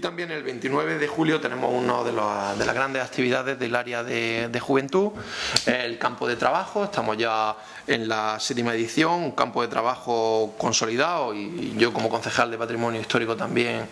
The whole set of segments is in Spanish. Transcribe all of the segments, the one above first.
también el 29 de julio tenemos una de, de, las grandes actividades del área de, juventud, el campo de trabajo. Estamos ya en la séptima edición, un campo de trabajo consolidado y yo como concejal de patrimonio histórico también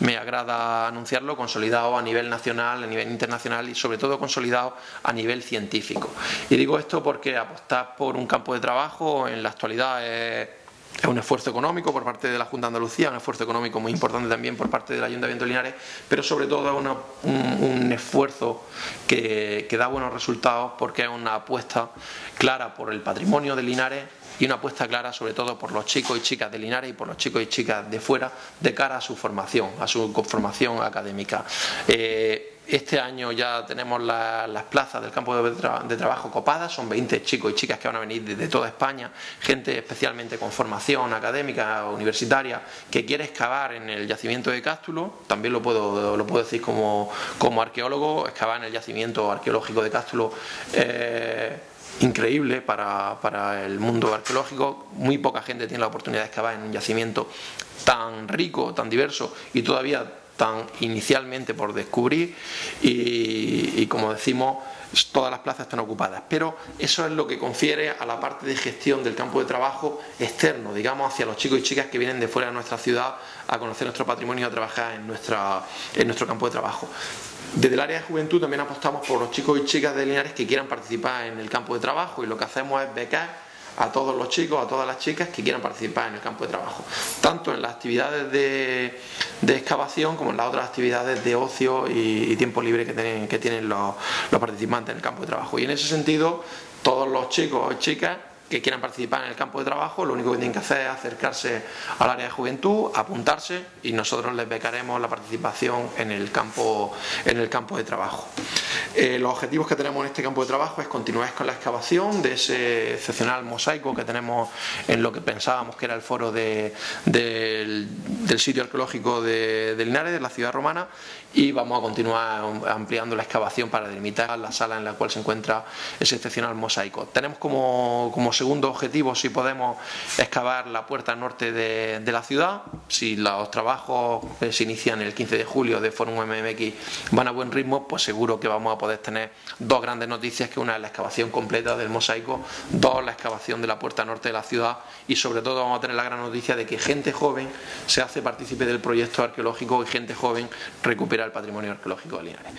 me agrada anunciarlo, consolidado a nivel nacional, a nivel internacional y sobre todo consolidado a nivel científico. Y digo esto porque apostar por un campo de trabajo en la actualidad es es un esfuerzo económico por parte de la Junta de Andalucía, un esfuerzo económico muy importante también por parte del Ayuntamiento de Linares, pero sobre todo es un, esfuerzo que, da buenos resultados porque es una apuesta clara por el patrimonio de Linares y una apuesta clara sobre todo por los chicos y chicas de Linares y por los chicos y chicas de fuera de cara a su formación, a su formación académica. Eh, este año ya tenemos las plazas del campo de, trabajo copadas, son 20 chicos y chicas que van a venir de, toda España, gente especialmente con formación académica, universitaria, que quiere excavar en el yacimiento de Cástulo, también lo puedo, decir como, como arqueólogo, excavar en el yacimiento arqueológico de Cástulo. Eh, increíble para, para, el mundo arqueológico. Muy poca gente tiene la oportunidad de excavar en un yacimiento tan rico, tan diverso y todavía están inicialmente por descubrir y, como decimos, todas las plazas están ocupadas. Pero eso es lo que confiere a la parte de gestión del campo de trabajo externo, digamos, hacia los chicos y chicas que vienen de fuera de nuestra ciudad a conocer nuestro patrimonio y a trabajar en, nuestra, en nuestro campo de trabajo. Desde el área de juventud también apostamos por los chicos y chicas de Linares que quieran participar en el campo de trabajo y lo que hacemos es becar a todos los chicos, a todas las chicas que quieran participar en el campo de trabajo, tanto en las actividades de, excavación como en las otras actividades de ocio y, tiempo libre que tienen, que tienen los, participantes en el campo de trabajo. Y en ese sentido, todos los chicos y chicas que quieran participar en el campo de trabajo, lo único que tienen que hacer es acercarse al área de juventud, apuntarse y nosotros les becaremos la participación en el campo de trabajo. Eh, los objetivos que tenemos en este campo de trabajo es continuar con la excavación de ese excepcional mosaico que tenemos en lo que pensábamos que era el foro del, sitio arqueológico de, de, Linares, de la ciudad romana, y vamos a continuar ampliando la excavación para delimitar la sala en la cual se encuentra ese excepcional mosaico. Tenemos como, segundo objetivo, si podemos, excavar la puerta norte de, la ciudad. Si los trabajos se inician el 15 de julio de Fórum MMX van a buen ritmo, pues seguro que vamos a poder tener dos grandes noticias, que una es la excavación completa del mosaico, dos la excavación de la puerta norte de la ciudad y sobre todo vamos a tener la gran noticia de que gente joven se hace partícipe del proyecto arqueológico y gente joven recupera el patrimonio arqueológico de Linares.